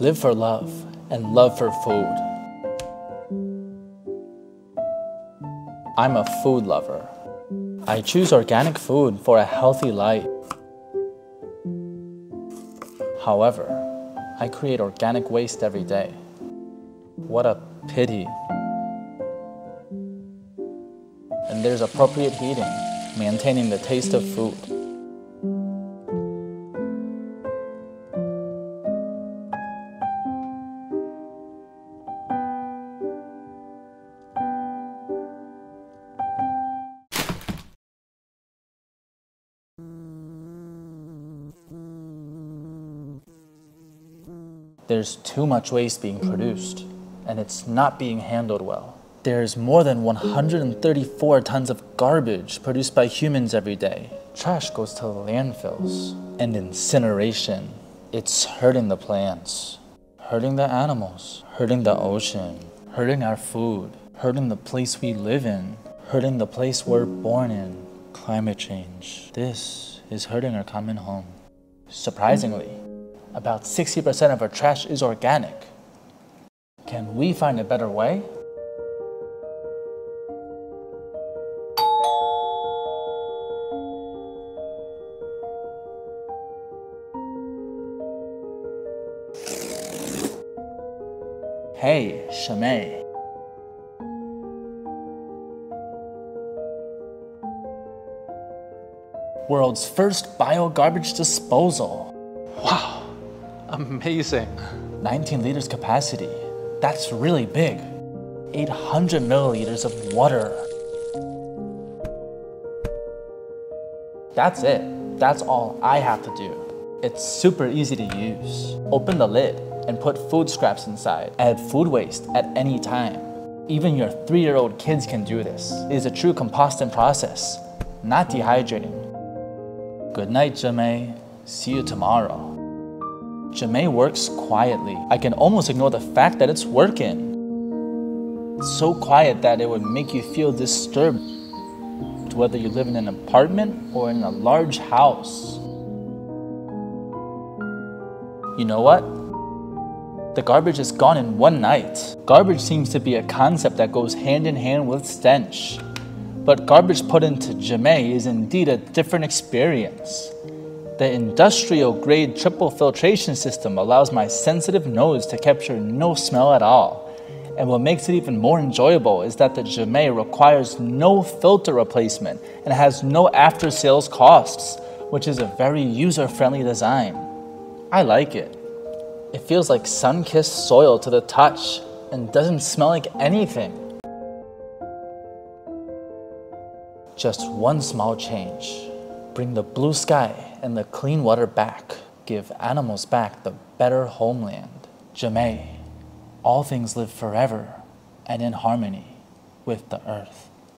Live for love and love for food. I'm a food lover. I choose organic food for a healthy life. However, I create organic waste every day. What a pity. And there's appropriate heating, maintaining the taste of food. There's too much waste being produced, and it's not being handled well. There's more than 134 tons of garbage produced by humans every day. Trash goes to landfills and incineration. It's hurting the plants, hurting the animals, hurting the ocean, hurting our food, hurting the place we live in, hurting the place we're born in. Climate change. This is hurting our common home. Surprisingly, about 60% of our trash is organic. Can we find a better way? Hey, GEME. World's first bio garbage disposal. Amazing. 19 liters capacity. That's really big. 800 milliliters of water. That's it. That's all I have to do. It's super easy to use. Open the lid and put food scraps inside. Add food waste at any time. Even your three-year-old kids can do this. It is a true composting process, not dehydrating. Good night, GEME. See you tomorrow. GEME works quietly. I can almost ignore the fact that it's working. It's so quiet that it would make you feel disturbed, whether you live in an apartment or in a large house. You know what? The garbage is gone in one night. Garbage seems to be a concept that goes hand in hand with stench. But garbage put into GEME is indeed a different experience. The industrial grade triple filtration system allows my sensitive nose to capture no smell at all. And what makes it even more enjoyable is that the GEME requires no filter replacement and has no after sales costs, which is a very user friendly design. I like it. It feels like sun kissed soil to the touch and doesn't smell like anything. Just one small change. Bring the blue sky and the clean water back. Give animals back the better homeland. GEME, all things live forever and in harmony with the earth.